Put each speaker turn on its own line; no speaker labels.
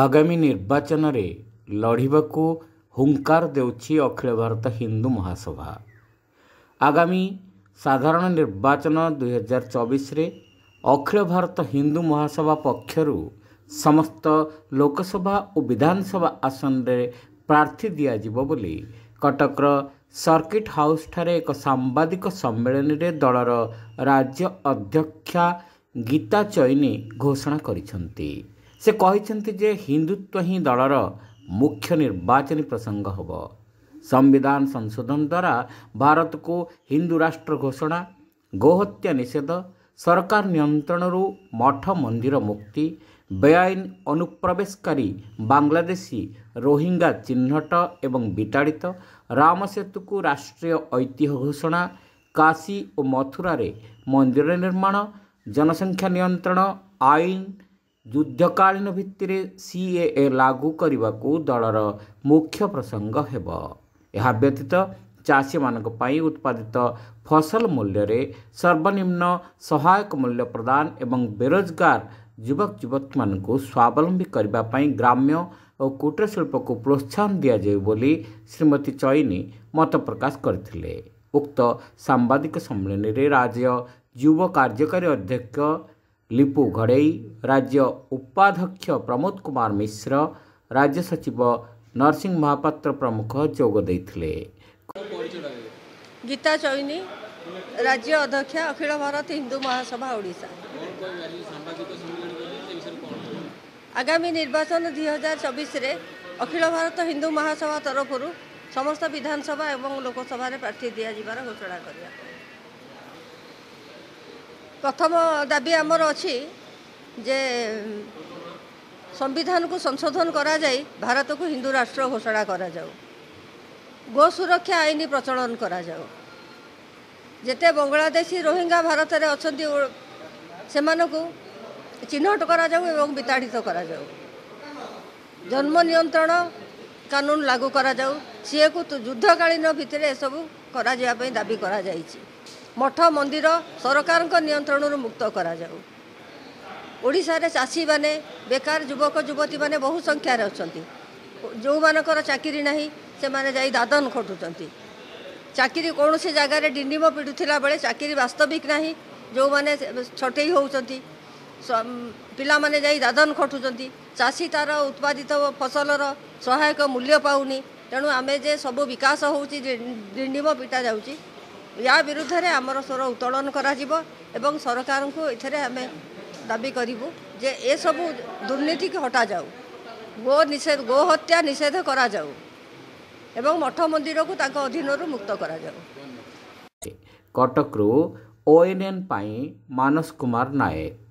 ଆଗାମୀ ନିର୍ବାଚନରେ ଲଢ଼ିବାକୁ ହୁଙ୍କାର ଦେଉଛି ଅଖିଳ ଭାରତ ହିନ୍ଦୁ ମହାସଭା। ଆଗାମୀ ସାଧାରଣ ନିର୍ବାଚନ ଦୁଇହଜାର ଚବିଶରେ ଅଖିଳ ଭାରତ ହିନ୍ଦୁ ମହାସଭା ପକ୍ଷରୁ ସମସ୍ତ ଲୋକସଭା ଓ ବିଧାନସଭା ଆସନରେ ପ୍ରାର୍ଥୀ ଦିଆଯିବ ବୋଲି କଟକର ସର୍କିଟ ହାଉସଠାରେ ଏକ ସାମ୍ବାଦିକ ସମ୍ମିଳନୀରେ ଦଳର ରାଜ୍ୟ ଅଧ୍ୟକ୍ଷା ଗୀତା ଚଇନି ଘୋଷଣା କରିଛନ୍ତି। ସେ କହିଛନ୍ତି ଯେ ହିନ୍ଦୁତ୍ୱ ହିଁ ଦଳର ମୁଖ୍ୟ ନିର୍ବାଚନୀ ପ୍ରସଙ୍ଗ ହେବ। ସମ୍ବିଧାନ ସଂଶୋଧନ ଦ୍ୱାରା ଭାରତକୁ ହିନ୍ଦୁ ରାଷ୍ଟ୍ର ଘୋଷଣା ଗୋହତ୍ୟା ନିଷେଧ ସରକାର ନିୟନ୍ତ୍ରଣରୁ ମଠ ମନ୍ଦିର ମୁକ୍ତି ବେଆଇନ ଅନୁପ୍ରବେଶକାରୀ ବାଂଲାଦେଶୀ ରୋହିଙ୍ଗା ଚିହ୍ନଟ ଏବଂ ବିତାଡ଼ିତ ରାମ ସେତୁକୁ ରାଷ୍ଟ୍ରୀୟ ଐତିହ୍ୟ ଘୋଷଣା କାଶୀ ଓ ମଥୁରାରେ ମନ୍ଦିର ନିର୍ମାଣ ଜନସଂଖ୍ୟା ନିୟନ୍ତ୍ରଣ ଆଇନ ଯୁଦ୍ଧକାଳୀନ ଭିତ୍ତିରେ ସିଏଏ ଲାଗୁ କରିବାକୁ ଦଳର ମୁଖ୍ୟ ପ୍ରସଙ୍ଗ ହେବ। ଏହା ବ୍ୟତୀତ ଚାଷୀମାନଙ୍କ ପାଇଁ ଉତ୍ପାଦିତ ଫସଲ ମୂଲ୍ୟରେ ସର୍ବନିମ୍ନ ସହାୟକ ମୂଲ୍ୟ ପ୍ରଦାନ ଏବଂ ବେରୋଜଗାର ଯୁବକ ଯୁବତୀମାନଙ୍କୁ ସ୍ୱାବଲମ୍ବୀ କରିବା ପାଇଁ ଗ୍ରାମ୍ୟ ଓ କୁଟୀର ଶିଳ୍ପକୁ ପ୍ରୋତ୍ସାହନ ଦିଆଯାଉ ବୋଲି ଶ୍ରୀମତୀ ଚଇନି ମତ ପ୍ରକାଶ କରିଥିଲେ। ଉକ୍ତ ସାମ୍ବାଦିକ ସମ୍ମିଳନୀରେ ରାଜ୍ୟ ଯୁବ କାର୍ଯ୍ୟକାରୀ ଅଧ୍ୟକ୍ଷ ଲିପୁ ଘଡ଼େଇ ରାଜ୍ୟ ଉପାଧ୍ୟକ୍ଷ ପ୍ରମୋଦ କୁମାର ମିଶ୍ର ରାଜ୍ୟ ସଚିବ ନରସିଂହ ମହାପାତ୍ର ପ୍ରମୁଖ ଯୋଗ ଦେଇଥିଲେ।
ଗୀତା ଚଇନି ରାଜ୍ୟ ଅଧ୍ୟକ୍ଷା ଅଖିଳ ଭାରତ ହିନ୍ଦୁ ମହାସଭା ଓଡ଼ିଶା। ଆଗାମୀ ନିର୍ବାଚନ ଦୁଇ ହଜାର ଚବିଶରେ ଅଖିଳ ଭାରତ ହିନ୍ଦୁ ମହାସଭା ତରଫରୁ ସମସ୍ତ ବିଧାନସଭା ଏବଂ ଲୋକସଭାରେ ପ୍ରାର୍ଥୀ ଦିଆଯିବାର ଘୋଷଣା କରିବା। ପ୍ରଥମ ଦାବି ଆମର ଅଛି ଯେ ସମ୍ବିଧାନକୁ ସଂଶୋଧନ କରାଯାଇ ଭାରତକୁ ହିନ୍ଦୁ ରାଷ୍ଟ୍ର ଘୋଷଣା କରାଯାଉ। ଗୋ ସୁରକ୍ଷା ଆଇନ ପ୍ରଚଳନ କରାଯାଉ। ଯେତେ ବଙ୍ଗଳାଦେଶୀ ରୋହିଙ୍ଗା ଭାରତରେ ଅଛନ୍ତି ସେମାନଙ୍କୁ ଚିହ୍ନଟ କରାଯାଉ ଏବଂ ବିତାଡ଼ିତ କରାଯାଉ। ଜନ୍ମ ନିୟନ୍ତ୍ରଣ କାନୁନ ଲାଗୁ କରାଯାଉ। ସିଏକୁ ଯୁଦ୍ଧକାଳୀନ ଭିତରେ ଏସବୁ କରାଯିବା ପାଇଁ ଦାବି କରାଯାଇଛି। ମଠ ମନ୍ଦିର ସରକାରଙ୍କ ନିୟନ୍ତ୍ରଣରୁ ମୁକ୍ତ କରାଯାଉ। ଓଡ଼ିଶାରେ ଚାଷୀମାନେ ବେକାର ଯୁବକ ଯୁବତୀମାନେ ବହୁ ସଂଖ୍ୟାରେ ଅଛନ୍ତି। ଯେଉଁମାନଙ୍କର ଚାକିରି ନାହିଁ ସେମାନେ ଯାଇ ଦାଦନ ଖଟୁଛନ୍ତି। ଚାକିରି କୌଣସି ଜାଗାରେ ଡିଣ୍ଡିମ ପିଡ଼ୁଥିଲା ବେଳେ ଚାକିରି ବାସ୍ତବିକ ନାହିଁ ଯେଉଁମାନେ ଛଟେଇ ହେଉଛନ୍ତି। ପିଲାମାନେ ଯାଇ ଦାଦନ ଖଟୁଛନ୍ତି। ଚାଷୀ ତା'ର ଉତ୍ପାଦିତ ଫସଲର ସହାୟକ ମୂଲ୍ୟ ପାଉନି। ତେଣୁ ଆମେ ଯେ ସବୁ ବିକାଶ ହେଉଛି ଡିଣ୍ଡିମ ପିଟା ଯାଉଛି ୟା ବିରୁଦ୍ଧରେ ଆମର ସ୍ୱର ଉତ୍ତୋଳନ କରାଯିବ ଏବଂ ସରକାରଙ୍କୁ ଏଥିରେ ଆମେ ଦାବି କରିବୁ ଯେ ଏସବୁ ଦୁର୍ନୀତିକି ହଟାଯାଉ। ଗୋ ନିଷେଧ ଗୋ ହତ୍ୟା ନିଷେଧ କରାଯାଉ ଏବଂ ମଠ ମନ୍ଦିରକୁ ତାଙ୍କ ଅଧୀନରୁ ମୁକ୍ତ କରାଯାଉ।
କଟକରୁ ଓଏନ୍ଏନ୍ ପାଇଁ ମାନସ କୁମାର ନାୟକ।